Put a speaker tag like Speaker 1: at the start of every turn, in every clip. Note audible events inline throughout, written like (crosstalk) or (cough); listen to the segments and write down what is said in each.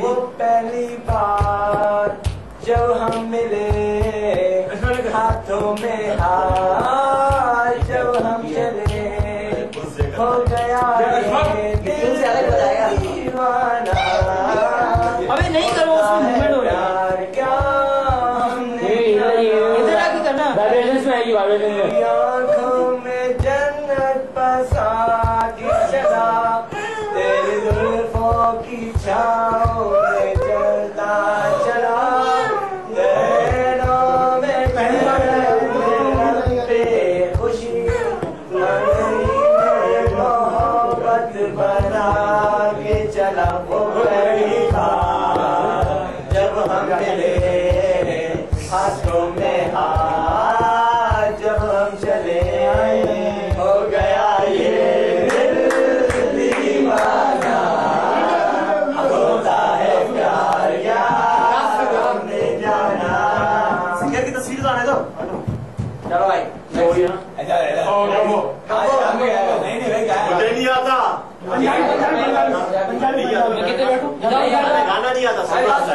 Speaker 1: وہ پہلی بار جب ہم ملے ہاتھوں میں ہاتھ جب ہم چلے
Speaker 2: کوئی
Speaker 1: نہیں ہے آنکھوں میں جنت بسا کی چلا تیرے زلفوں کی چھا تو آنے دو چلو بھائی
Speaker 3: نہیں
Speaker 4: نہیں مجھے
Speaker 5: نہیں آتا گانا نہیں آتا سب آتا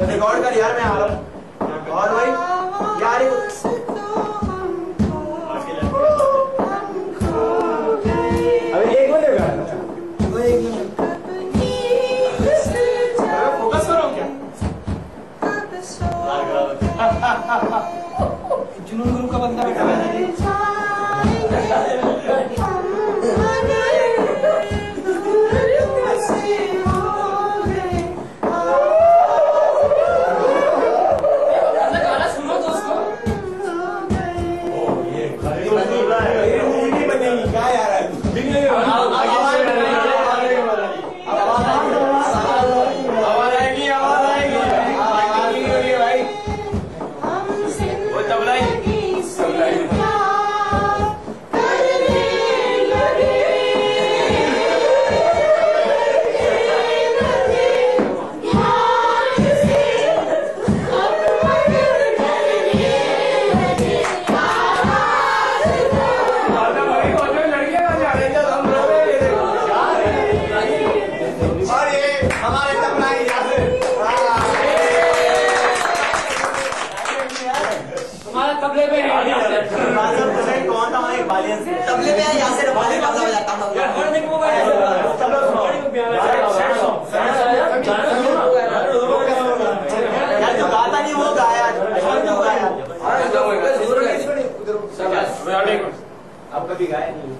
Speaker 5: ریکارڈ کر یار میں آ رہا ہوں
Speaker 1: اور بھائی یار (laughs)
Speaker 5: جنون گروپ کا
Speaker 4: بندہ
Speaker 1: بیٹھا ہے۔
Speaker 2: 민혜야.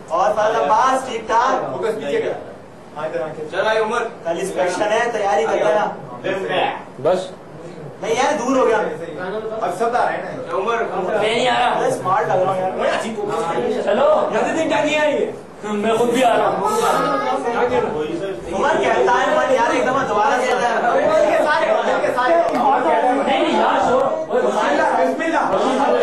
Speaker 5: اور عباس ٹھیک ٹھاک؟
Speaker 3: چلا عمر۔ کل
Speaker 5: انسپیکشن ہے تیاری کر لینا۔
Speaker 2: بس۔
Speaker 5: نہیں یار دور ہو گیا۔
Speaker 6: اب سب آ رہے ہیں
Speaker 3: عمر میں نہیں آ رہا۔
Speaker 1: اسمارٹ
Speaker 7: لگ رہا ہوں یار۔
Speaker 4: چلو
Speaker 2: نہیں میں خود بھی آ رہا
Speaker 3: ہوں۔
Speaker 5: عمر کہتا ہے؟ عمر یار ایک دم
Speaker 1: دوبارہ کہتا ہے؟
Speaker 4: بسم
Speaker 2: اللہ۔
Speaker 6: بسم اللہ۔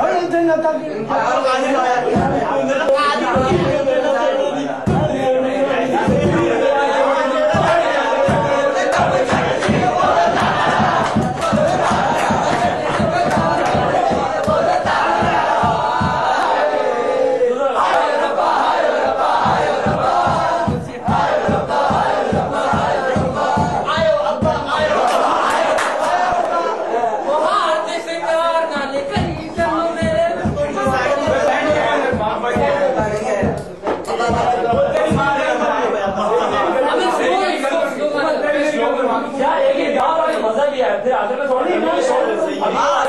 Speaker 2: أيوة،
Speaker 6: أنت
Speaker 2: 从那边选我自己。